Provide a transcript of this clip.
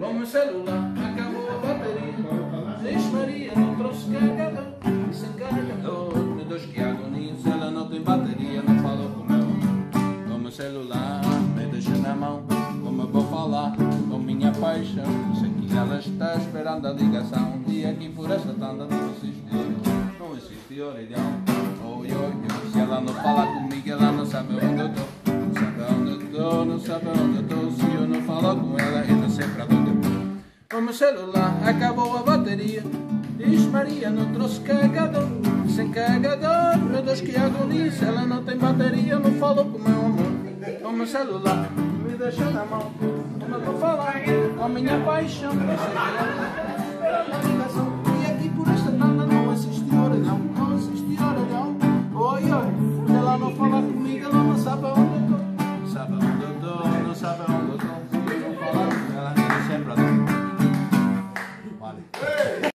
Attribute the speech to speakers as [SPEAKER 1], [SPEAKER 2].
[SPEAKER 1] Com meu celular acabou a bateria. Diz Maria, não trouxe carregador. Sem carregador, meu Deus, que agonia. Se ela não tem bateria, não falou com meu Com meu celular, me deixa na mão. Como eu vou falar com minha paixão? Sei que ela está esperando a ligação. E aqui por esta tanda não existe, não existe orelhão. Oi, oi, oi. Se ela não fala comigo, ela não sabe onde eu tô. Não sabe onde eu tô, não sabe onde eu tô. Se eu não falar com ela, meu celular acabou a bateria. Diz Maria, não trouxe carregador. Sem carregador, meu Deus, que agonia. Se ela não tem bateria, não falou com meu amor. O meu celular me deixa na mão. Como eu vou falar com a minha paixão? E aqui por esta tanda não existe orelhão. Não existe orelhão. Oi, oi. Se ela não falar comigo, ela onde